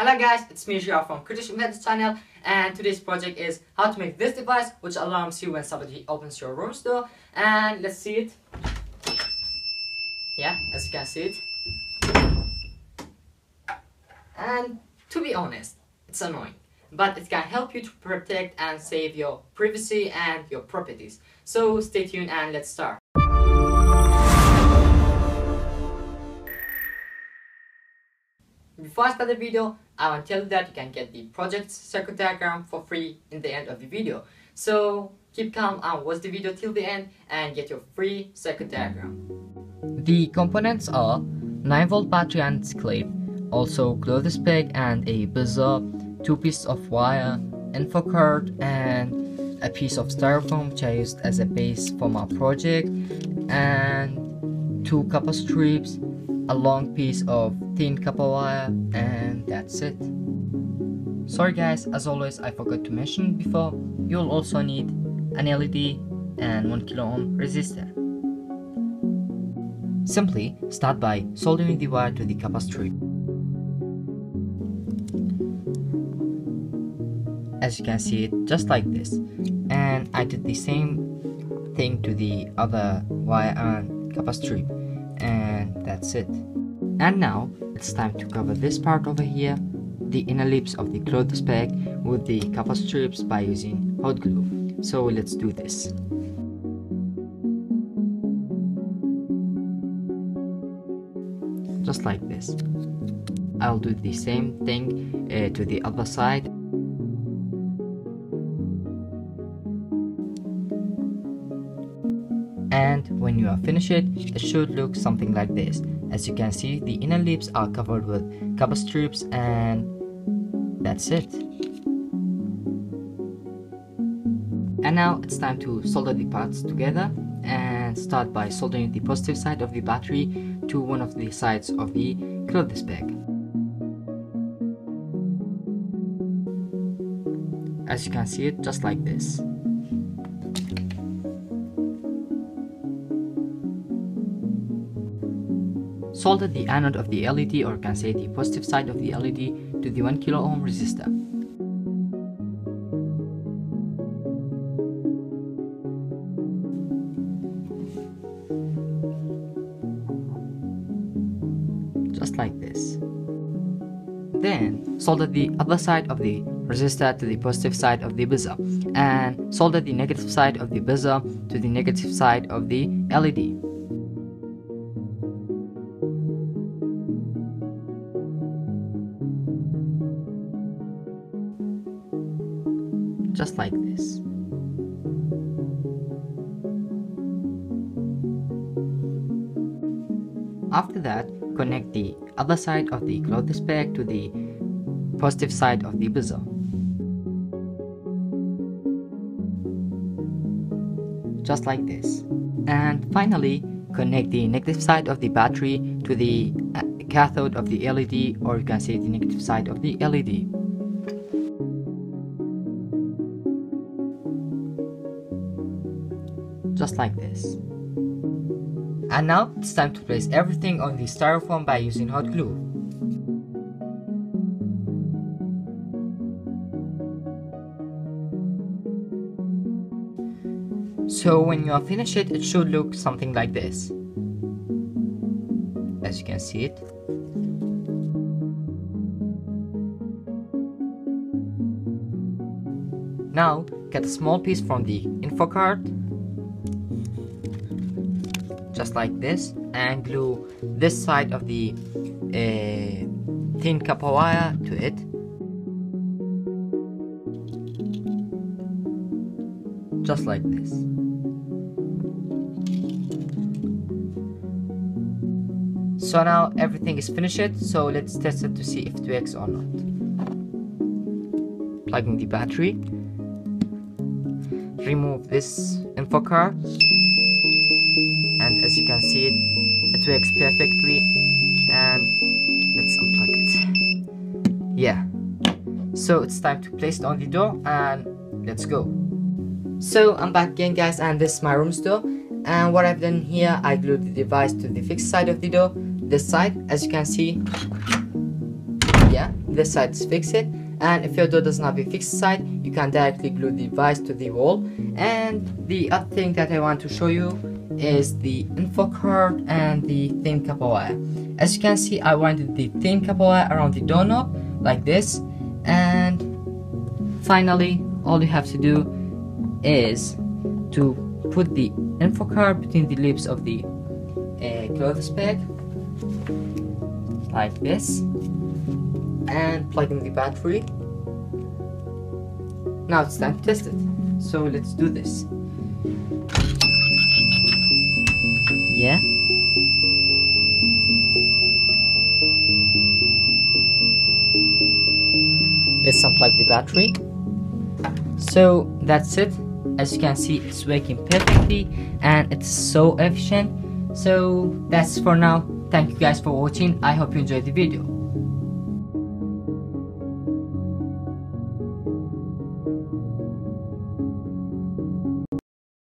Hello guys, it's me Zhyar from Kurdish Inventor channel and today's project is how to make this device which alarms you when somebody opens your room door and let's see it. Yeah, as you can see it. And to be honest, it's annoying but it can help you to protect and save your privacy and your properties. So stay tuned and let's start. Before I start the video, I want to tell you that you can get the project circuit diagram for free in the end of the video. So keep calm and watch the video till the end and get your free circuit diagram. The components are 9 volt battery and clip, also clothes peg and a buzzer, two pieces of wire, info card and a piece of styrofoam which I used as a base for my project and two copper strips a long piece of thin copper wire and that's it. Sorry guys, as always I forgot to mention before, you'll also need an LED and 1 kilo ohm resistor. Simply start by soldering the wire to the copper strip. As you can see it just like this and I did the same thing to the other wire and copper strip and that's it. And now it's time to cover this part over here, the inner lips of the clothes peg with the copper strips by using hot glue. So let's do this. Just like this. I'll do the same thing uh, to the other side and when you are finished it, it should look something like this. As you can see, the inner lips are covered with copper strips and that's it. And now it's time to solder the parts together and start by soldering the positive side of the battery to one of the sides of the clothes peg. As you can see it just like this. Solder the anode of the LED or can say the positive side of the LED to the 1 kilo ohm resistor. Just like this. Then solder the other side of the resistor to the positive side of the buzzer and solder the negative side of the buzzer to the negative side of the LED. Just like this. After that, connect the other side of the clothes peg to the positive side of the buzzer. Just like this. And finally, connect the negative side of the battery to the uh, cathode of the LED or you can say the negative side of the LED. Just like this. And now it's time to place everything on the styrofoam by using hot glue. So when you are finished it, it should look something like this. As you can see it. Now, get a small piece from the info card just like this and glue this side of the uh, thin copper wire to it. Just like this. So now everything is finished so let's test it to see if it works or not. Plugging the battery. Remove this info card and as you can see it it works perfectly. And let's unplug it. Yeah. So it's time to place it on the door and let's go. So I'm back again guys and this is my room door. And what I've done here I glued the device to the fixed side of the door. This side as you can see yeah this side is fixed. And if your door doesn't have a fixed side you can directly glue the device to the wall. And the other thing that I want to show you is the info card and the thin copper wire as you can see I winded the thin copper wire around the doorknob like this. And finally all you have to do is to put the info card between the lips of the uh, clothes peg like this and plug in the battery. Now it's time to test it. So let's do this yeah? Let's unplug the battery. So that's it. As you can see it's working perfectly and it's so efficient. So that's for now. Thank you guys for watching. I hope you enjoyed the video